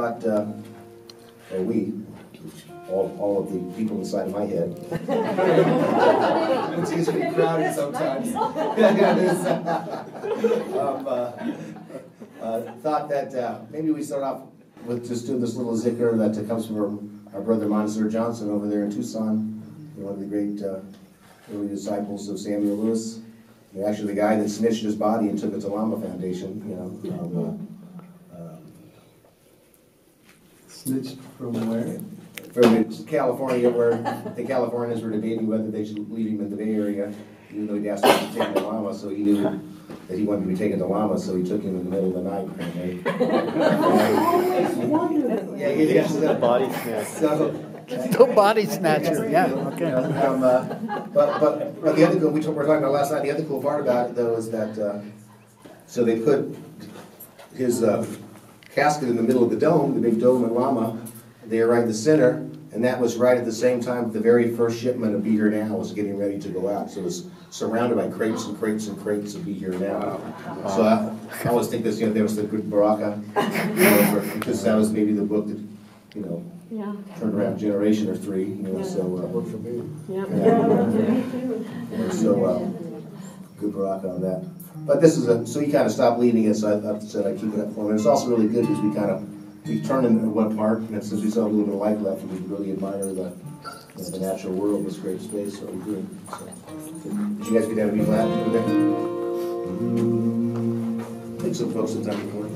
thought, uh, or we, all, all of the people inside of my head. it seems to be crowded sometimes. um, uh, uh, thought that uh, maybe we start off with just doing this little zikr that comes from our brother Mansur Johnson over there in Tucson, one of the great uh, early disciples of Samuel Lewis. You're actually the guy that snitched his body and took it to Lama Foundation, you know. Um, uh, um, snitched from where? From California, where the Californians were debating whether they should leave him in the Bay Area, even though he'd asked to be taken to Lama, so he knew that he wanted to be taken to Lama, so he took him in the middle of the night, apparently. yeah, yeah, yeah. So, body snatch. So, no body snatcher, yeah, okay. Um, uh, but, but, but the other cool, we were talking about last night, the other cool part about it though is that, uh, so they put his uh, casket in the middle of the dome, the big dome in Lama, there right in the center, and that was right at the same time the very first shipment of Be Here Now was getting ready to go out. So it was surrounded by crates and crates and crates of Be Here Now. So I, I always think this, you know, there was the good Baraka, you know, for, because that was maybe the book that, you know, Yeah, turned around a generation or three, you know, so. Uh, Worked for me. yeah. and so, uh, good Baraka on that. But this is a, so he kind of stopped leading so I, I said I'd keep it up for him. And it's also really good because we kind of, we turn in one part, and since we saw a little bit of light left, we really admire the, you know, the natural world, this great space, so we do. So, did you guys get down to glad to do that? I think some folks have done before.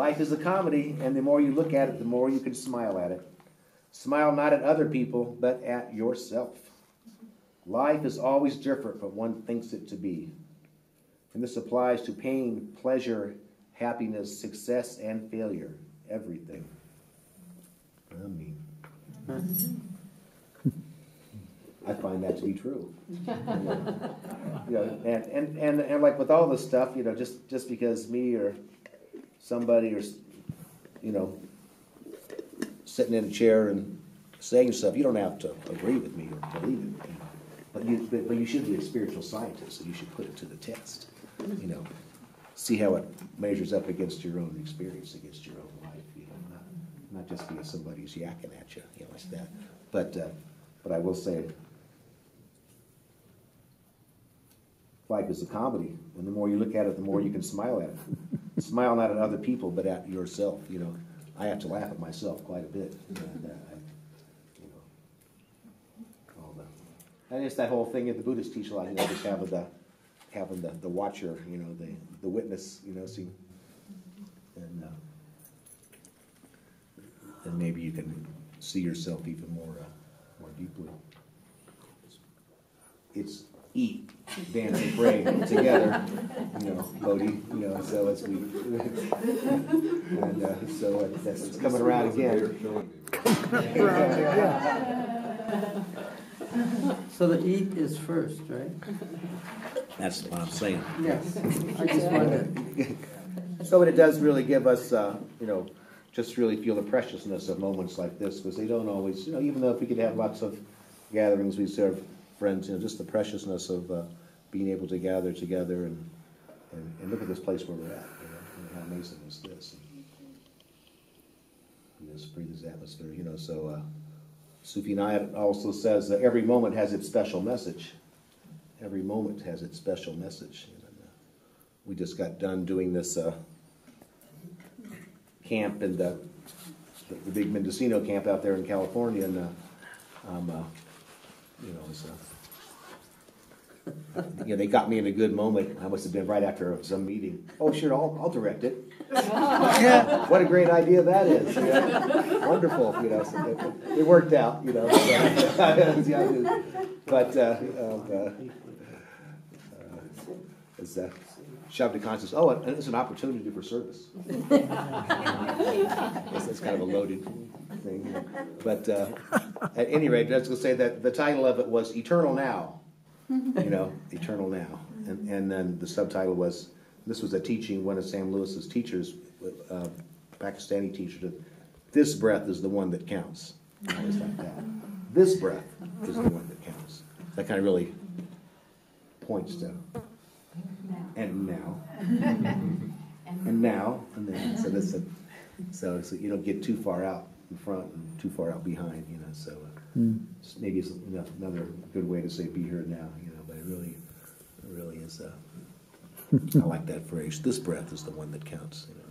Life is a comedy, and the more you look at it, the more you can smile at it. Smile not at other people, but at yourself. Life is always different from one thinks it to be. And this applies to pain, pleasure, happiness, success, and failure. Everything. I mean. I find that to be true. You know, and, and, and, and like with all this stuff, you know, just, just because me or somebody or, you know, sitting in a chair and saying stuff, you don't have to agree with me or believe it. But you, but, but you should be a spiritual scientist, and you should put it to the test, you know. See how it measures up against your own experience, against your own life, you know, not, not just because somebody's yakking at you, you know, like that. But, uh, but I will say, life is a comedy, and the more you look at it, the more you can smile at it. Smile not at other people, but at yourself. You know, I have to laugh at myself quite a bit. And, uh, I, you know, all the, and it's that whole thing that the Buddhists teach a lot. You know, just having the having the, the watcher, you know, the the witness. You know, see, and uh, and maybe you can see yourself even more uh, more deeply. It's eat, dance, and pray together, you know, Bodhi, you know, so it's we, and uh, so it- that's it's coming around again. So the eat is first, right? That's what I'm saying. Yes. I just wanted, So it does really give us, uh, you know, just really feel the preciousness of moments like this because they don't always, you know, even though if we could have lots of gatherings, we serve friends, you know, just the preciousness of uh, being able to gather together and, and, and look at this place where we're at, you know, how amazing is this. And just breathe this atmosphere, you know. So uh, Sufi Inayat also says that every moment has its special message. Every moment has its special message. And, uh, we just got done doing this uh, camp in the, the, big Mendocino camp out there in California, and um, uh, you know, it was, uh, you know, they got me in a good moment. I must have been right after some meeting. Oh, sure, I'll, I'll direct it. what a great idea that is! you know. Wonderful, you know. So it, it worked out, you know. so, but uh, um, uh, is uh, shoved to conscious. Oh, and it's an opportunity for service. That's, that's kind of a loaded thing. But uh, at any rate, I was going to say that the title of it was Eternal Now. You know, Eternal Now. And, and then the subtitle was this was a teaching, one of Sam Lewis's teachers, uh, Pakistani teacher, this breath is the one that counts. Always like that. This breath is the one that counts. That kind of really points to and now, and now, and then so this, so, so you don't get too far out in front and too far out behind, you know. So uh, s- maybe it's ano- another good way to say "be here now," you know. But it really, it really is. Uh, I like that phrase. This breath is the one that counts. You know.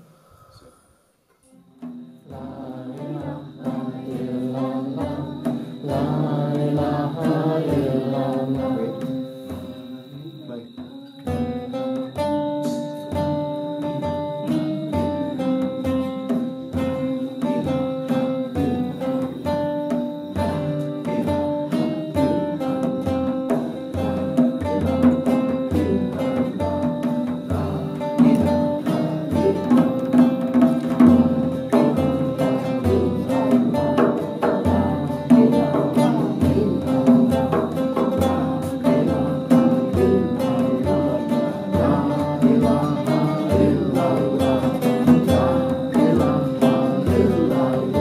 Oh.